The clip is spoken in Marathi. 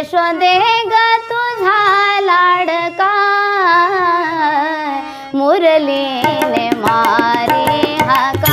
यशोदे ग तुझा लाडका. मुरलीने मारे हाका